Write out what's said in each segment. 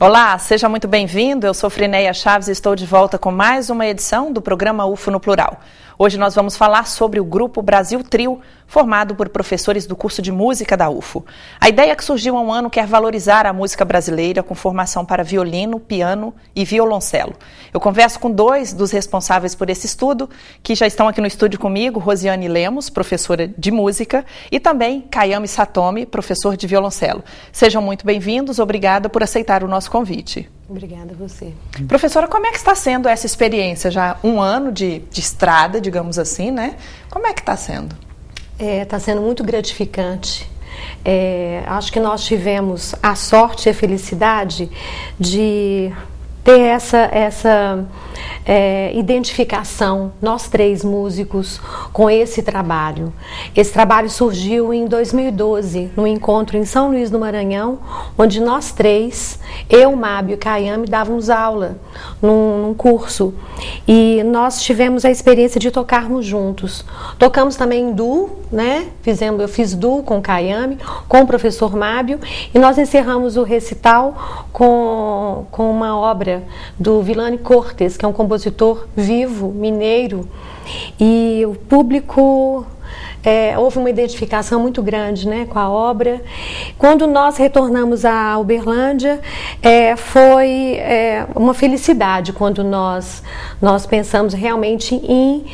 Olá, seja muito bem-vindo. Eu sou Frineia Chaves e estou de volta com mais uma edição do programa UFO no Plural. Hoje nós vamos falar sobre o grupo Brasil Trio, formado por professores do curso de música da UFO. A ideia que surgiu há um ano quer valorizar a música brasileira com formação para violino, piano e violoncelo. Eu converso com dois dos responsáveis por esse estudo, que já estão aqui no estúdio comigo, Rosiane Lemos, professora de música, e também Kayami Satomi, professor de violoncelo. Sejam muito bem-vindos, obrigada por aceitar o nosso convite. Obrigada a você. Professora, como é que está sendo essa experiência? Já um ano de, de estrada, digamos assim, né? Como é que está sendo? Está é, tá sendo muito gratificante. É, acho que nós tivemos a sorte e a felicidade de ter essa, essa é, identificação, nós três músicos, com esse trabalho. Esse trabalho surgiu em 2012, no encontro em São Luís do Maranhão, onde nós três, eu, Mábio e Caiame, dávamos aula num, num curso. E nós tivemos a experiência de tocarmos juntos. Tocamos também em duo, né? Fizemos, eu fiz duo com o Caiame, com o professor Mábio, e nós encerramos o recital com, com uma obra do Vilani Cortes, que é um compositor vivo, mineiro, e o público é, houve uma identificação muito grande né, com a obra. Quando nós retornamos à Uberlândia, é, foi é, uma felicidade quando nós, nós pensamos realmente em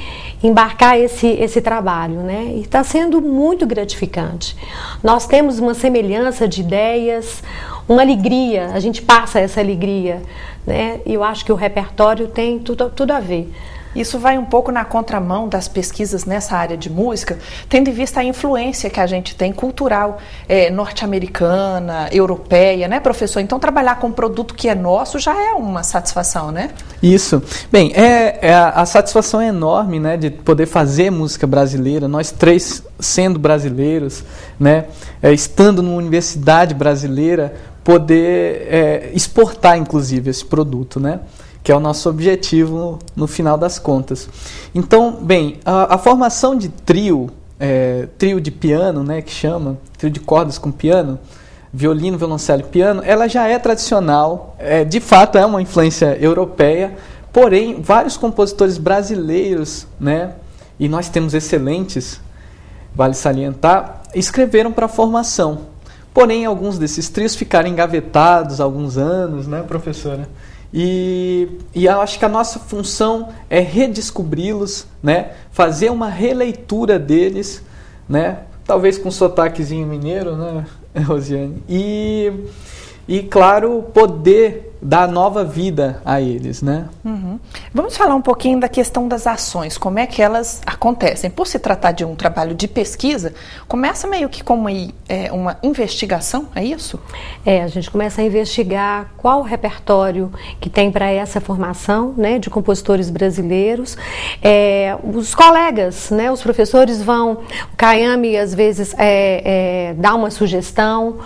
embarcar esse, esse trabalho. Né? E está sendo muito gratificante. Nós temos uma semelhança de ideias, uma alegria, a gente passa essa alegria. Né? E eu acho que o repertório tem tudo, tudo a ver. Isso vai um pouco na contramão das pesquisas nessa área de música, tendo em vista a influência que a gente tem cultural é, norte-americana, europeia, né, professor? Então, trabalhar com um produto que é nosso já é uma satisfação, né? Isso. Bem, é, é a, satisfação é enorme, né, de poder fazer música brasileira. Nós três sendo brasileiros, né, é, estando numa universidade brasileira, poder é, exportar, inclusive, esse produto, né? que é o nosso objetivo no final das contas. Então, bem, a, a formação de trio, é, trio de piano, né, que chama, trio de cordas com piano, violino, violoncelo e piano, ela já é tradicional, é, de fato é uma influência europeia, porém, vários compositores brasileiros, né, e nós temos excelentes, vale salientar, escreveram para a formação. Porém, alguns desses trios ficaram engavetados alguns anos, né, professora? E, e eu acho que a nossa função é redescobri-los, né? fazer uma releitura deles, né? talvez com sotaquezinho mineiro, né, Rosiane? E, e claro, poder dar nova vida a eles, né? Uhum. Vamos falar um pouquinho da questão das ações, como é que elas acontecem. Por se tratar de um trabalho de pesquisa, começa meio que como é, uma investigação, é isso? É, a gente começa a investigar qual o repertório que tem para essa formação, né, de compositores brasileiros. É, os colegas, né, os professores vão, o Caiame às vezes é, é, dá uma sugestão,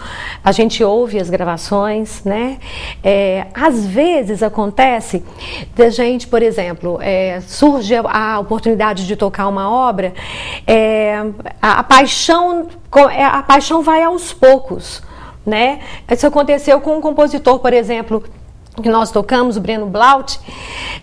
a gente ouve as gravações, né? Às vezes acontece da gente, por exemplo, é, surge a oportunidade de tocar uma obra, é, a, a, paixão, é, a paixão vai aos poucos. Né? Isso aconteceu com um compositor, por exemplo, que nós tocamos, o Breno Blaut,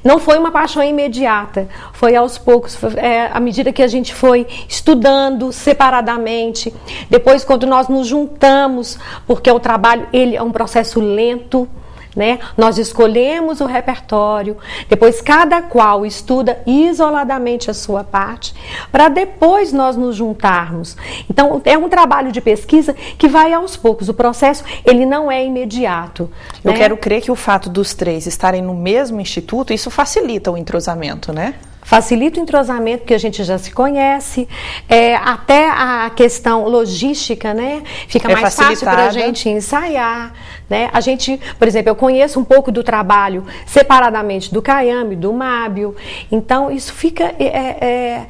não foi uma paixão imediata, foi aos poucos, foi, é, à medida que a gente foi estudando separadamente, depois quando nós nos juntamos, porque o trabalho ele é um processo lento, né? Nós escolhemos o repertório, depois cada qual estuda isoladamente a sua parte, para depois nós nos juntarmos. Então é um trabalho de pesquisa que vai aos poucos. O processo ele não é imediato. Eu né? quero crer que o fato dos três estarem no mesmo instituto isso facilita o entrosamento, né? Facilita o entrosamento que a gente já se conhece, é, até a questão logística, né? Fica é mais fácil para a gente ensaiar, né? A gente, por exemplo, eu conheço um pouco do trabalho separadamente do Caiame, do Mábio, então isso fica é, é,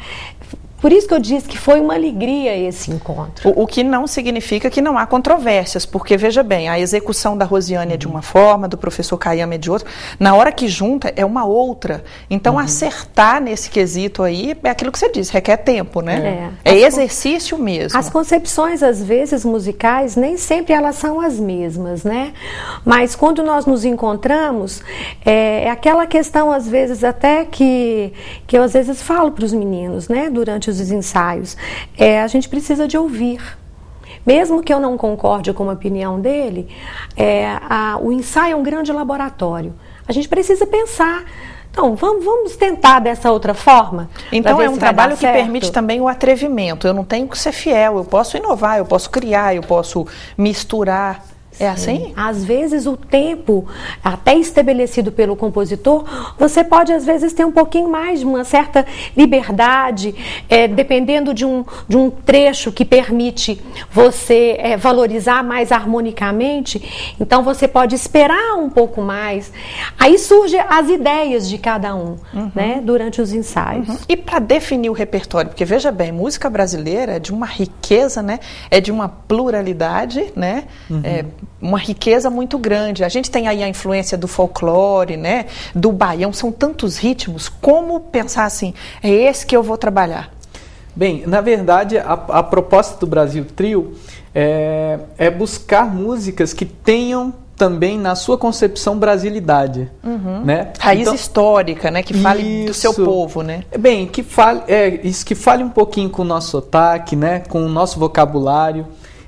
Por isso que eu disse que foi uma alegria esse encontro. O, o que não significa que não há controvérsias, porque veja bem, a execução da Rosiane é de uma forma, do professor Caiama é de outra. Na hora que junta, é uma outra. Então, uhum. acertar nesse quesito aí é aquilo que você disse, requer tempo, né? É, é exercício mesmo. As concepções, às vezes, musicais, nem sempre elas são as mesmas, né? Mas quando nós nos encontramos, é, é aquela questão, às vezes, até que, que eu às vezes falo para os meninos, né, durante os ensaios, é, a gente precisa de ouvir. Mesmo que eu não concorde com a opinião dele, é, a, o ensaio é um grande laboratório. A gente precisa pensar. Então, vamos, vamos tentar dessa outra forma? Então, é um trabalho que permite também o atrevimento. Eu não tenho que ser fiel, eu posso inovar, eu posso criar, eu posso misturar. É assim? Às vezes o tempo até estabelecido pelo compositor, você pode às vezes ter um pouquinho mais de uma certa liberdade, é, dependendo de um, de um trecho que permite você é, valorizar mais harmonicamente. Então você pode esperar um pouco mais. Aí surgem as ideias de cada um, uhum. né, durante os ensaios. Uhum. E para definir o repertório, porque veja bem, música brasileira é de uma riqueza, né, é de uma pluralidade, né, uhum. é, uma riqueza muito grande. A gente tem aí a influência do folclore, né, do baião, são tantos ritmos. Como pensar assim, é esse que eu vou trabalhar? Bem, na verdade, a, a proposta do Brasil Trio é, é, buscar músicas que tenham também na sua concepção brasilidade, uhum. né? Raiz então, histórica, né? Que fale isso, do seu povo, né? Bem, que fale, é, isso que fale um pouquinho com o nosso sotaque, né? Com o nosso vocabulário.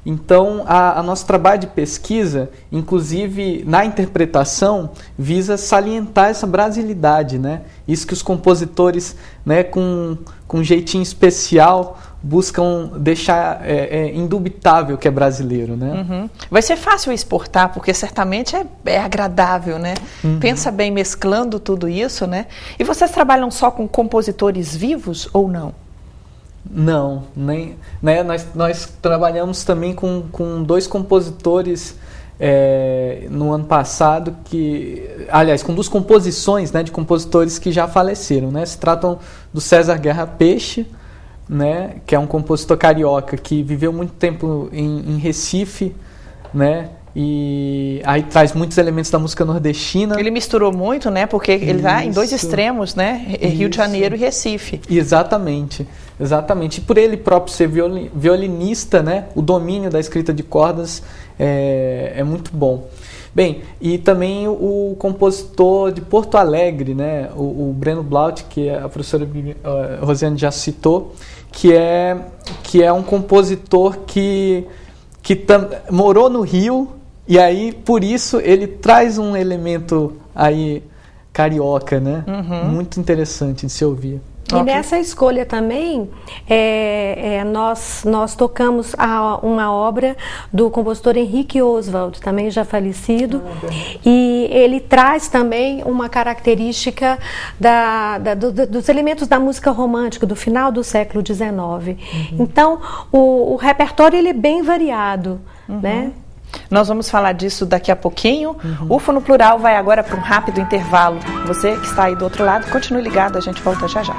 Então, a, a, nosso trabalho de pesquisa, inclusive na interpretação, visa salientar essa brasilidade, né? Isso que os compositores, né, com, com um jeitinho especial, buscam deixar é, é, indubitável que é brasileiro, né? Uhum. Vai ser fácil exportar, porque certamente é, é agradável, né? Uhum. Pensa bem mesclando tudo isso, né? E vocês trabalham só com compositores vivos ou não? Não, nem, né, nós, nós trabalhamos também com, com dois compositores é, no ano passado que, aliás, com duas composições né, de compositores que já faleceram, né? Se tratam do César Guerra Peixe, né, que é um compositor carioca que viveu muito tempo em, em Recife, né? E aí traz muitos elementos da música nordestina. Ele misturou muito, né? Porque ele está em dois extremos, né? Rio Isso. de Janeiro e Recife. Exatamente, exatamente. E por ele próprio ser violinista, né? O domínio da escrita de cordas é, é muito bom. Bem, e também o, compositor de Porto Alegre, né? O, o Breno Blaut, que a professora uh, Rosiane já citou, que é, que é um compositor que, que tam, morou no Rio, e aí, por isso, ele traz um elemento aí carioca, né? Uhum. Muito interessante de se ouvir. E okay. nessa escolha também, é, é, nós, nós tocamos a, uma obra do compositor Henrique Oswald, também já falecido, ah, e ele traz também uma característica da, da do, dos elementos da música romântica do final do século XIX. Uhum. Então, o, o repertório ele é bem variado, uhum. né? Nós vamos falar disso daqui a pouquinho. Uhum. UFO no Plural vai agora para um rápido intervalo. Você que está aí do outro lado, continue ligado, a gente volta já já.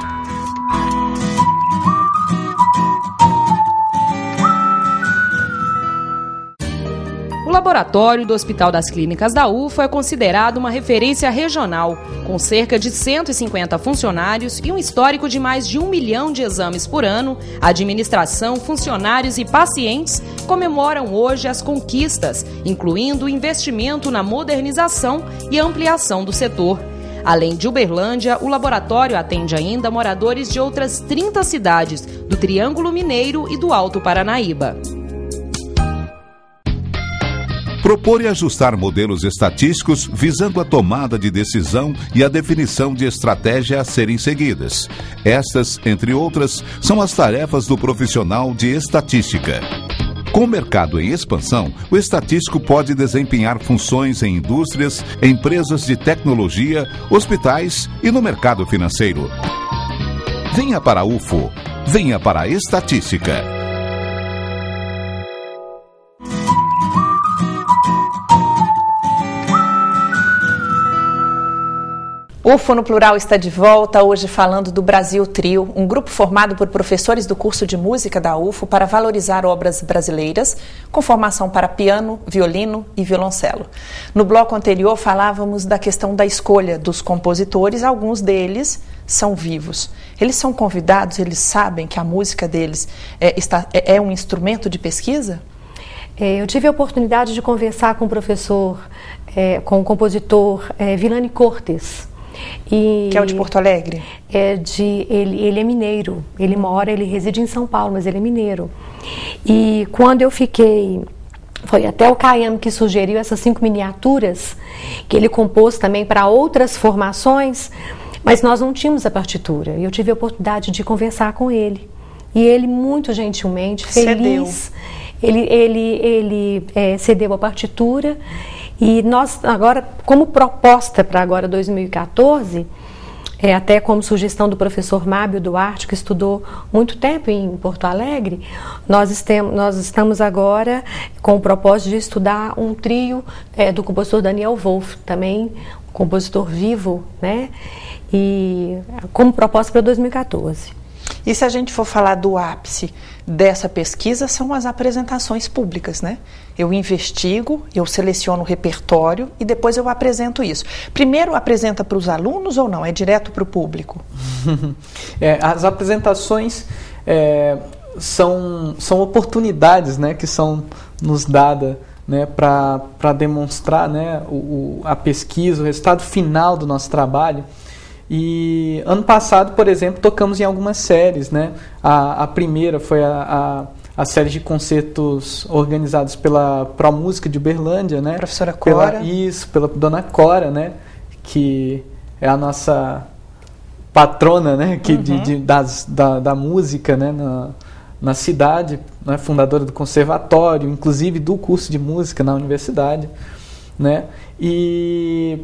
Laboratório do Hospital das Clínicas da UFA é considerado uma referência regional, com cerca de 150 funcionários e um histórico de mais de um milhão de exames por ano. A administração, funcionários e pacientes comemoram hoje as conquistas, incluindo o investimento na modernização e ampliação do setor. Além de Uberlândia, o laboratório atende ainda moradores de outras 30 cidades do Triângulo Mineiro e do Alto Paranaíba propor e ajustar modelos estatísticos visando a tomada de decisão e a definição de estratégia a serem seguidas. Estas, entre outras, são as tarefas do profissional de estatística. Com o mercado em expansão, o estatístico pode desempenhar funções em indústrias, empresas de tecnologia, hospitais e no mercado financeiro. Venha para a UFO, venha para a estatística. O Fono Plural está de volta hoje falando do Brasil Trio, um grupo formado por professores do curso de música da UFO para valorizar obras brasileiras, com formação para piano, violino e violoncelo. No bloco anterior falávamos da questão da escolha dos compositores, alguns deles são vivos. Eles são convidados, eles sabem que a música deles é, está, é, é um instrumento de pesquisa? É, eu tive a oportunidade de conversar com o professor, é, com o compositor Vilani Cortes e que é o de Porto Alegre? É de ele, ele é mineiro. Ele mora, ele reside em São Paulo, mas ele é mineiro. E quando eu fiquei foi até o Caiame que sugeriu essas cinco miniaturas que ele compôs também para outras formações, mas nós não tínhamos a partitura. E eu tive a oportunidade de conversar com ele. E ele, muito gentilmente, feliz, cedeu. ele, ele, ele é, cedeu a partitura e nós, agora, como proposta para agora 2014, é, até como sugestão do professor Mábio Duarte, que estudou muito tempo em Porto Alegre, nós, nós estamos agora com o propósito de estudar um trio é, do compositor Daniel Wolff, também compositor vivo, né? E como proposta para 2014. E se a gente for falar do ápice dessa pesquisa, são as apresentações públicas, né? Eu investigo, eu seleciono o repertório e depois eu apresento isso. Primeiro apresenta para os alunos ou não? É direto para o público? é, as apresentações é, são, são oportunidades né, que são nos dadas né, para demonstrar né, o, o, a pesquisa, o resultado final do nosso trabalho. E ano passado, por exemplo, tocamos em algumas séries, né? A, a primeira foi a, a, a, série de concertos organizados pela Pro Música de Uberlândia, né? Professora Cora. Pela, isso, pela Dona Cora, né? Que é a nossa patrona, né? Que, uhum. de, de, das, da, da música, né? Na, na cidade, né? fundadora do conservatório, inclusive do curso de música na universidade, né? E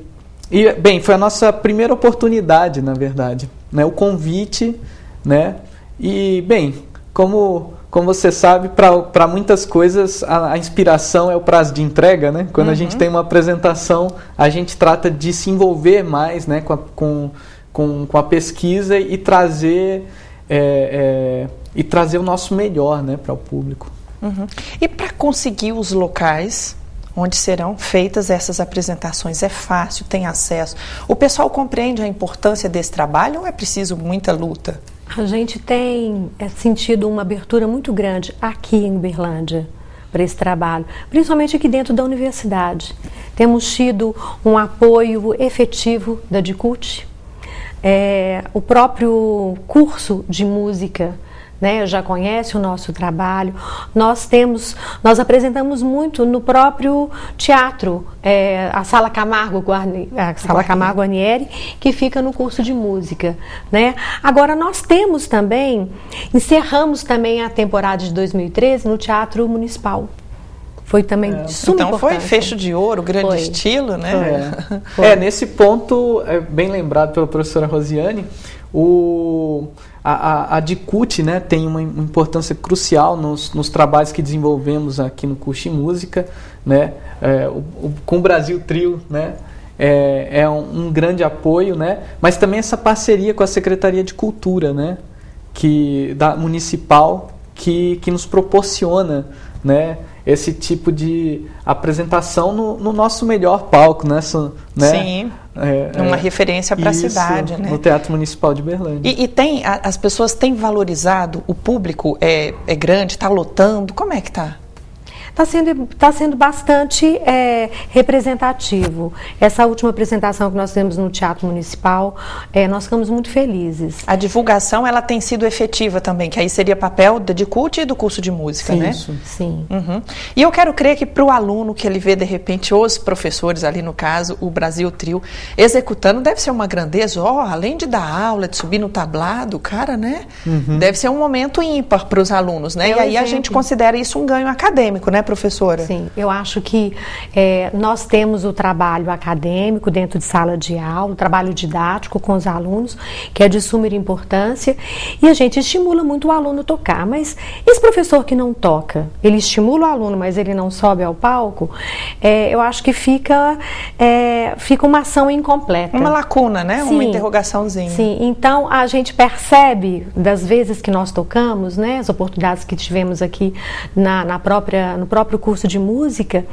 e, bem, foi a nossa primeira oportunidade, na verdade, né? o convite, né? E, bem, como, como você sabe, para muitas coisas a, a, inspiração é o prazo de entrega, né? Quando uhum. a gente uhum. tem uma apresentação, a gente trata de se envolver mais né? com, a, com, com, com a pesquisa e trazer, é, é, e trazer o nosso melhor né? para o público. Uhum. E para conseguir os locais onde serão feitas essas apresentações. É fácil, tem acesso. O pessoal compreende a importância desse trabalho ou é preciso muita luta? A gente tem é, sentido uma abertura muito grande aqui em Uberlândia para esse trabalho, principalmente aqui dentro da universidade. Temos tido um apoio efetivo da DICUT, é, o próprio curso de música né, já conhece o nosso trabalho. Nós temos, nós apresentamos muito no próprio teatro, é, a Sala Camargo Guarni, a Sala Camargo Anieri, que fica no curso de música, né? Agora nós temos também, encerramos também a temporada de 2013 no Teatro Municipal foi também é. de suma Então foi fecho de ouro, grande foi. estilo, né? É. é. nesse ponto, é bem lembrado pela professora Rosiane, o a, a, a DICUT né, tem uma importância crucial nos, nos trabalhos que desenvolvemos aqui no curso de música, né, é, o, o, com o Brasil Trio, né, é, é um, um, grande apoio, né, mas também essa parceria com a Secretaria de Cultura, né, que, da municipal, que, que nos proporciona, né, esse tipo de apresentação no, no nosso melhor palco, né? né? Sim. É, uma é, referência para a cidade, né? No Teatro Municipal de Berlândia. E, e tem, a, as pessoas têm valorizado, o público é, é grande, está lotando, como é que está? Está sendo, tá sendo bastante é, representativo. Essa última apresentação que nós temos no Teatro Municipal, é, nós ficamos muito felizes. A divulgação ela tem sido efetiva também, que aí seria papel de CUT e do curso de música, sim, né? Isso, sim. Uhum. E eu quero crer que para o aluno que ele vê, de repente, os professores ali no caso, o Brasil Trio, executando, deve ser uma grandeza. Ó, oh, além de dar aula, de subir no tablado, cara, né? Uhum. Deve ser um momento ímpar para os alunos, né? É e aí exemplo. a gente considera isso um ganho acadêmico, né? Professora? Sim, eu acho que é, nós temos o trabalho acadêmico dentro de sala de aula, o trabalho didático com os alunos, que é de suma importância, e a gente estimula muito o aluno a tocar. Mas esse professor que não toca, ele estimula o aluno, mas ele não sobe ao palco, é, eu acho que fica, é, fica uma ação incompleta. Uma lacuna, né? Sim, uma interrogaçãozinha. Sim, então a gente percebe das vezes que nós tocamos, né, as oportunidades que tivemos aqui na, na própria, no próprio curso de música,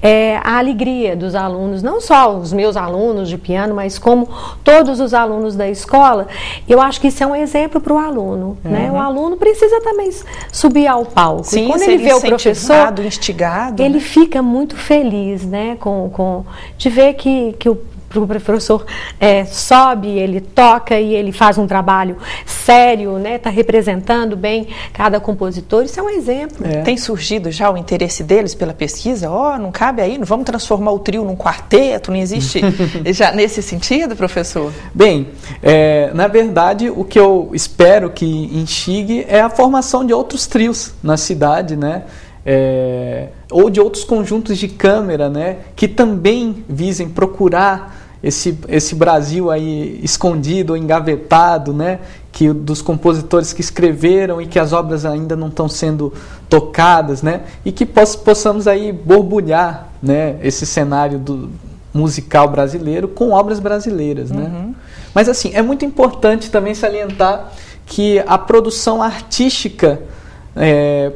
é, a alegria dos alunos, não só os meus alunos de piano, mas como todos os alunos da escola, eu acho que isso é um exemplo para o aluno. Uhum. Né? O aluno precisa também subir ao palco. Sim, e quando ele vê o professor, instigado, ele né? fica muito feliz né, com, com, de ver que, que o o professor é, sobe, ele toca e ele faz um trabalho sério, né? Está representando bem cada compositor. Isso é um exemplo. É. Tem surgido já o interesse deles pela pesquisa? Ó, oh, não cabe aí, não vamos transformar o trio num quarteto, não existe já nesse sentido, professor? Bem, é, na verdade, o que eu espero que instigue é a formação de outros trios na cidade, né? É, ou de outros conjuntos de câmera, né, que também visem procurar esse, esse Brasil aí escondido engavetado, né? Que dos compositores que escreveram e que as obras ainda não estão sendo tocadas, né? E que poss, possamos aí borbulhar, né? Esse cenário do musical brasileiro com obras brasileiras, né? Uhum. Mas assim é muito importante também salientar que a produção artística é,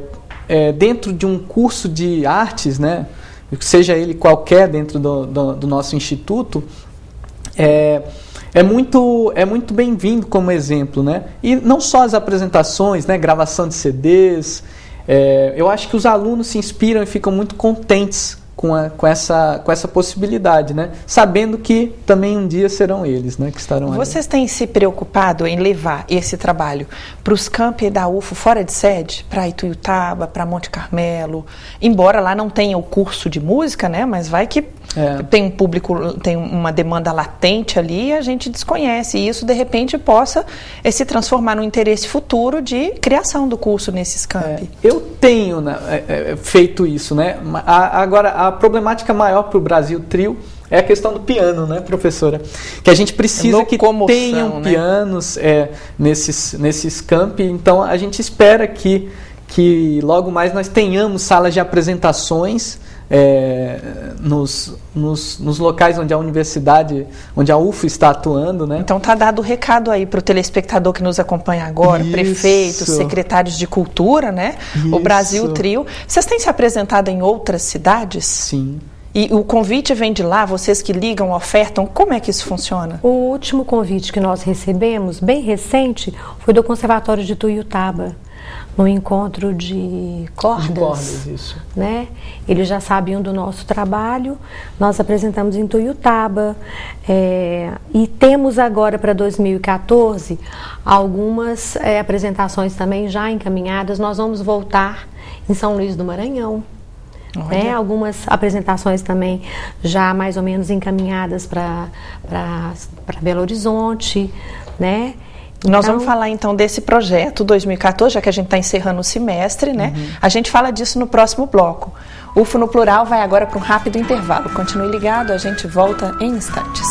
é, dentro de um curso de artes, né? Seja ele qualquer dentro do, do, do nosso instituto, é, é muito, é muito bem-vindo como exemplo, né? E não só as apresentações, né? Gravação de CDs. É, eu acho que os alunos se inspiram e ficam muito contentes com, a, com, essa, com essa possibilidade, né? Sabendo que também um dia serão eles, né? Que estarão Vocês ali. têm se preocupado em levar esse trabalho para os campi da UFO fora de sede? Para Ituiutaba, para Monte Carmelo? Embora lá não tenha o curso de música, né? Mas vai que é. Tem um público, tem uma demanda latente ali e a gente desconhece. E isso, de repente, possa é, se transformar no interesse futuro de criação do curso nesses. É, eu tenho né, é, é, feito isso, né? A, agora, a problemática maior para o Brasil Trio é a questão do piano, né, professora? Que a gente precisa que tenham né? pianos é, nesses, nesses campi. Então, a gente espera que, que logo mais nós tenhamos salas de apresentações é, nos, nos, nos, locais onde a universidade, onde a UFO está atuando. Né? Então tá dado o recado aí para o telespectador que nos acompanha agora, Isso. prefeitos, secretários de cultura, né? Isso. O Brasil Trio. Vocês têm se apresentado em outras cidades? Sim. E o convite vem de lá, vocês que ligam, ofertam, como é que isso funciona? O último convite que nós recebemos, bem recente, foi do Conservatório de Tuiutaba no encontro de cordas, de cordas isso. né? Eles já sabiam do nosso trabalho. Nós apresentamos em Tuiutaba é, e temos agora para 2014 algumas é, apresentações também já encaminhadas. Nós vamos voltar em São Luís do Maranhão. Né? Algumas apresentações também já mais ou menos encaminhadas para Belo Horizonte, né? Então, Nós vamos falar então desse projeto 2014, já que a gente está encerrando o semestre, né? Uhum. A gente fala disso no próximo bloco. UFO no Plural vai agora para um rápido intervalo. Continue ligado, a gente volta em instantes.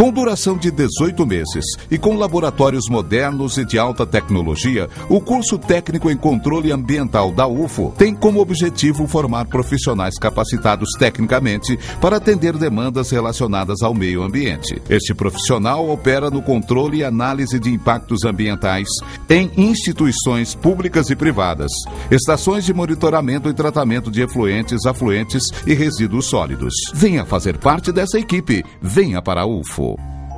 Com duração de 18 meses e com laboratórios modernos e de alta tecnologia, o curso técnico em controle ambiental da UFO tem como objetivo formar profissionais capacitados tecnicamente para atender demandas relacionadas ao meio ambiente. Este profissional opera no controle e análise de impactos ambientais em instituições públicas e privadas, estações de monitoramento e tratamento de efluentes, afluentes e resíduos sólidos. Venha fazer parte dessa equipe. Venha para a UFO.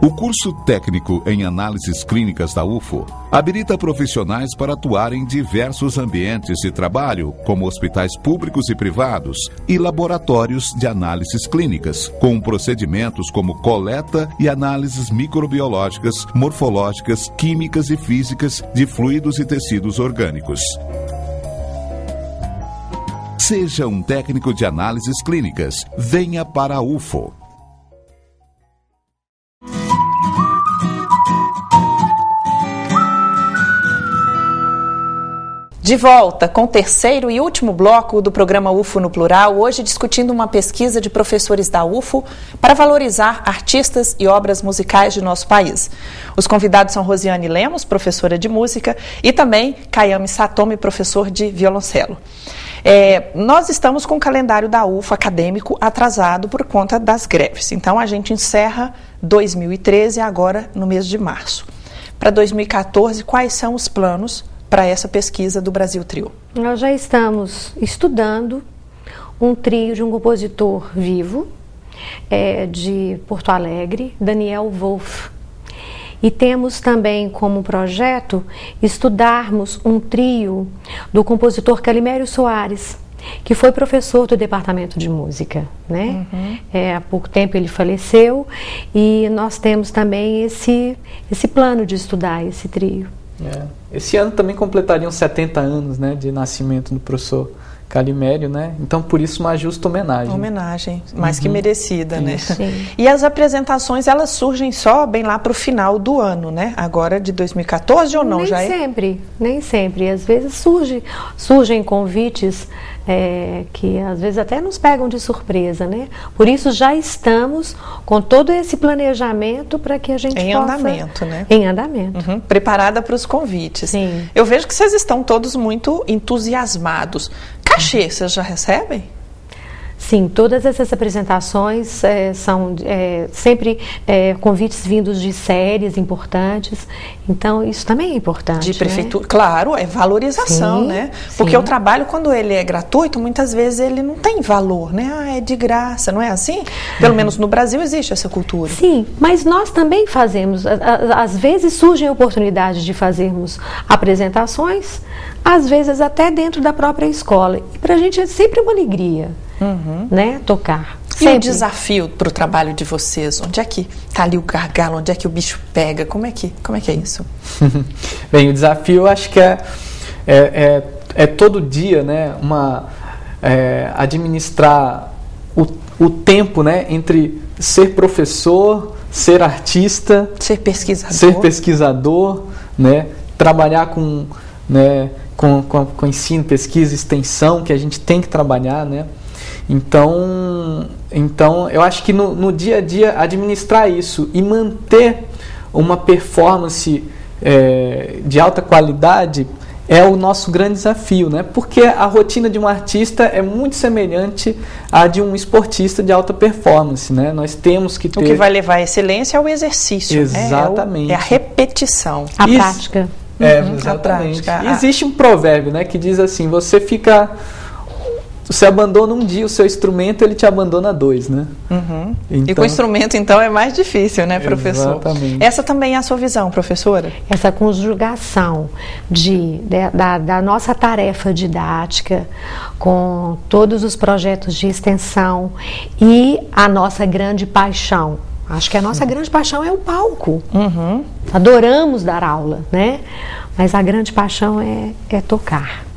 O curso técnico em análises clínicas da UFO habilita profissionais para atuar em diversos ambientes de trabalho, como hospitais públicos e privados e laboratórios de análises clínicas, com procedimentos como coleta e análises microbiológicas, morfológicas, químicas e físicas de fluidos e tecidos orgânicos. Seja um técnico de análises clínicas. Venha para a UFO. De volta com o terceiro e último bloco do programa UFO no Plural, hoje discutindo uma pesquisa de professores da UFO para valorizar artistas e obras musicais de nosso país. Os convidados são Rosiane Lemos, professora de música, e também Kayami Satomi, professor de violoncelo. É, nós estamos com o calendário da UFO acadêmico atrasado por conta das greves. Então a gente encerra 2013 agora no mês de março. Para 2014, quais são os planos para essa pesquisa do Brasil Trio? Nós já estamos estudando um trio de um compositor vivo é, de Porto Alegre, Daniel Wolff. E temos também como projeto estudarmos um trio do compositor Calimério Soares, que foi professor do departamento de música, né? Uhum. É, há pouco tempo ele faleceu e nós temos também esse esse plano de estudar esse trio. É. Esse ano também completariam 70 anos né, de nascimento do professor Calimério, né? Então, por isso, uma justa homenagem. Homenagem, mais uhum. que merecida, né? Sim. E as apresentações, elas surgem só bem lá para o final do ano, né? Agora, de 2014 ou não? Nem já sempre, é? nem sempre. Às vezes surge, surgem convites é, que às vezes até nos pegam de surpresa, né? Por isso já estamos com todo esse planejamento para que a gente em possa... andamento, né? Em andamento. Uhum. Preparada para os convites. Sim. Eu vejo que vocês estão todos muito entusiasmados. Cachê, vocês já recebem? Sim, todas essas apresentações é, são é, sempre é, convites vindos de séries importantes. Então, isso também é importante. De prefeitura, né? claro, é valorização, sim, né? Porque sim. o trabalho, quando ele é gratuito, muitas vezes ele não tem valor, né? Ah, é de graça, não é assim? Pelo uhum. menos no Brasil existe essa cultura. Sim, mas nós também fazemos. Às vezes surgem oportunidades de fazermos apresentações, às vezes até dentro da própria escola. E para a gente é sempre uma alegria uhum. né, tocar. E Sempre. o desafio para o trabalho de vocês? Onde é que está ali o gargalo? Onde é que o bicho pega? Como é que, como é, que é isso? Bem, o desafio acho que é, é, é, é todo dia né, uma, é, administrar o, o tempo né, entre ser professor, ser artista, ser pesquisador, ser pesquisador né, trabalhar com, né, com, com, com ensino, pesquisa, extensão, que a gente tem que trabalhar, né? Então, então eu acho que no, no dia a dia administrar isso e manter uma performance é, de alta qualidade é o nosso grande desafio, né? Porque a rotina de um artista é muito semelhante à de um esportista de alta performance, né? Nós temos que ter... O que vai levar à excelência é o exercício. Exatamente. É, é a repetição. A prática. É, uhum, exatamente. A prática. Existe um provérbio, né? Que diz assim, você fica você abandona um dia o seu instrumento, ele te abandona dois, né? Uhum. Então... E com o instrumento, então, é mais difícil, né, professor? Exatamente. Essa também é a sua visão, professora? Essa conjugação de, de da, da, nossa tarefa didática com todos os projetos de extensão e a nossa grande paixão. Acho que a nossa grande paixão é o palco. Uhum. Adoramos dar aula, né? Mas a grande paixão é, é tocar.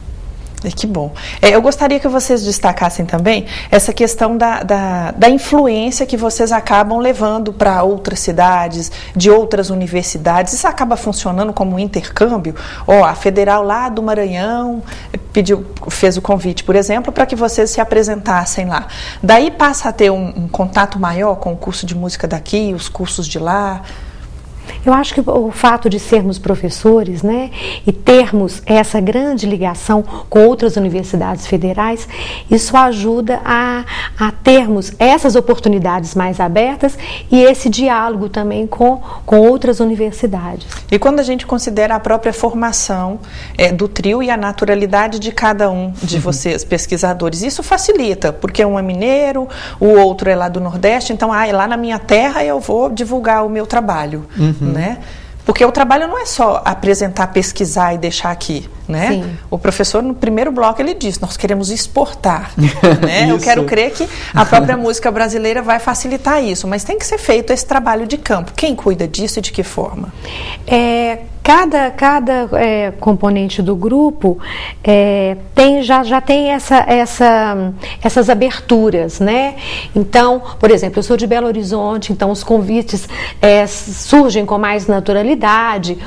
Que bom. É, eu gostaria que vocês destacassem também essa questão da, da, da influência que vocês acabam levando para outras cidades, de outras universidades. Isso acaba funcionando como um intercâmbio? Ó, a Federal lá do Maranhão pediu, fez o convite, por exemplo, para que vocês se apresentassem lá. Daí passa a ter um, um contato maior com o curso de música daqui, os cursos de lá. Eu acho que o fato de sermos professores, né, e termos essa grande ligação com outras universidades federais, isso ajuda a, a termos essas oportunidades mais abertas e esse diálogo também com, com outras universidades. E quando a gente considera a própria formação é, do trio e a naturalidade de cada um de uhum. vocês, pesquisadores, isso facilita, porque um é mineiro, o outro é lá do Nordeste, então, ah, lá na minha terra eu vou divulgar o meu trabalho. Uhum uhum. né? Porque o trabalho não é só apresentar, pesquisar e deixar aqui, né? Sim. O professor no primeiro bloco ele diz: nós queremos exportar, né? Eu quero crer que a própria música brasileira vai facilitar isso, mas tem que ser feito esse trabalho de campo. Quem cuida disso e de que forma? É, cada, cada é, componente do grupo é, tem, já, já tem essa, essa, essas aberturas, né? Então, por exemplo, eu sou de Belo Horizonte, então os convites é, surgem com mais naturalidade.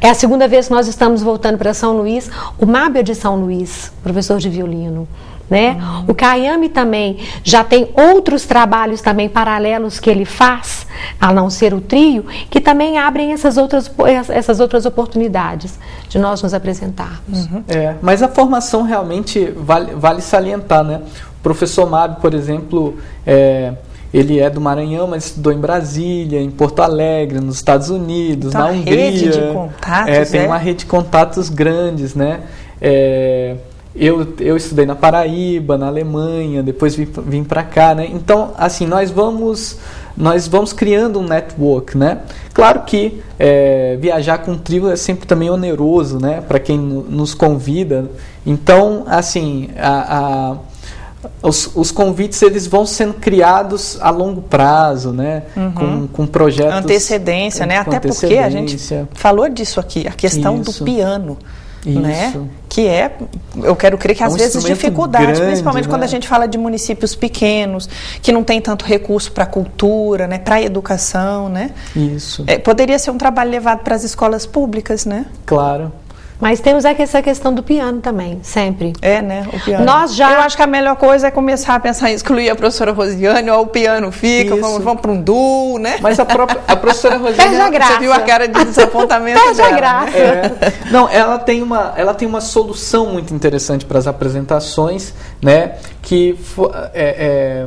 É a segunda vez que nós estamos voltando para São Luís, o Mábio de São Luís, professor de violino. Né? Uhum. O Kayami também já tem outros trabalhos também paralelos que ele faz, a não ser o trio, que também abrem essas outras, essas outras oportunidades de nós nos apresentarmos. Uhum. É, mas a formação realmente vale, vale salientar, né? O professor Mabi, por exemplo, é, ele é do Maranhão, mas estudou em Brasília, em Porto Alegre, nos Estados Unidos, então, na Hungria. Rede de contatos, é, tem é? uma rede de contatos grandes, né? É, eu, eu estudei na Paraíba, na Alemanha, depois vim, vim para cá, né? Então, assim, nós vamos nós vamos criando um network, né? Claro que é, viajar com trio é sempre também oneroso, né? Para quem nos convida. Então, assim, a, a os, os, convites eles vão sendo criados a longo prazo, né? Uhum. Com, com projetos. Antecedência, né? Até porque a gente falou disso aqui, a questão Isso. do piano. Isso. Né? Que é, eu quero crer que é às um vezes dificuldade, grande, principalmente né? quando a gente fala de municípios pequenos, que não tem tanto recurso para cultura, né? para educação, né? Isso. É, poderia ser um trabalho levado para as escolas públicas, né? Claro. Mas temos essa questão do piano também, sempre. É, né? O piano. Nós já... Eu acho que a melhor coisa é começar a pensar em excluir a professora Rosiane, ou o piano fica, vamos, vamos para um duo, né? Mas a própria a professora Rosiane. Perde a graça. Você viu a cara de desapontamento Perde dela. a graça. Né? É. Não, ela tem, uma, ela tem uma solução muito interessante para as apresentações, né? Que é, é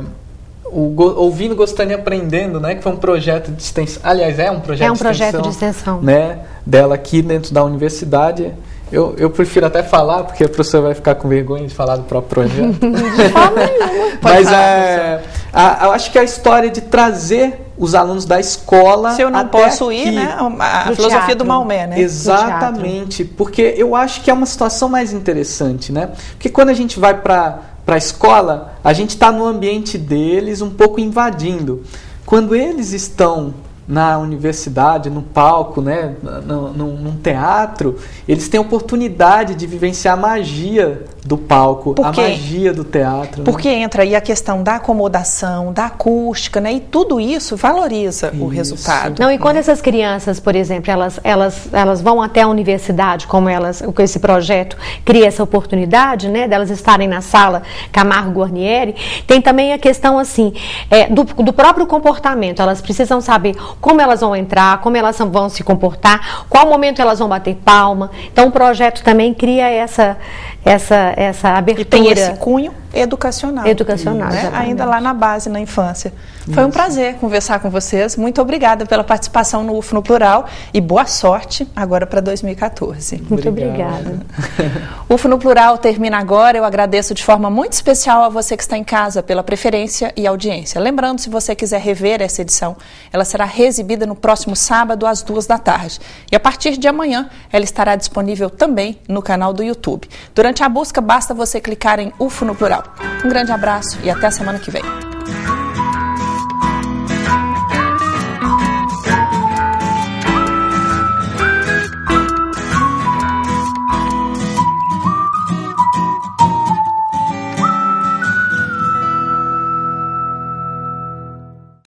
o Ouvindo, Gostando e Aprendendo, né? Que foi um projeto de extensão. Aliás, é um projeto É um de projeto extensão, de extensão. Né, dela aqui dentro da universidade. Eu, eu prefiro até falar, porque a professora vai ficar com vergonha de falar do próprio projeto. de forma nenhuma. Mas é, a, eu acho que a história de trazer os alunos da escola. Se eu não posso ir, né? A, a filosofia teatro. do Maomé, né? Exatamente. Porque eu acho que é uma situação mais interessante, né? Porque quando a gente vai para para a escola, a gente está no ambiente deles um pouco invadindo. Quando eles estão na universidade, no palco, né, no, num teatro, eles têm a oportunidade de vivenciar a magia do palco, Porque, a magia do teatro. Né? Porque né? entra aí a questão da acomodação, da acústica, né? E tudo isso valoriza isso. o resultado. Não, e quando essas crianças, por exemplo, elas, elas, elas vão até a universidade, como elas, com esse projeto cria essa oportunidade, né? Delas estarem na sala Camargo Guarnieri, tem também a questão assim é, do, do próprio comportamento. Elas precisam saber como elas vão entrar, como elas vão se comportar, qual momento elas vão bater palma. Então o projeto também cria essa essa essa abertura. E tem esse cunho educacional. Educacional, né? Ainda lá na base, na infância. Foi um prazer conversar com vocês. Muito obrigada pela participação no UF no Plural e boa sorte agora para 2014. Muito obrigada. UF no Plural termina agora. Eu agradeço de forma muito especial a você que está em casa pela preferência e audiência. Lembrando, se você quiser rever essa edição, ela será exibida no próximo sábado às duas da tarde. E a partir de amanhã, ela estará disponível também no canal do YouTube. Durante a busca, basta você clicar em UF no Plural. Um grande abraço e até a semana que vem.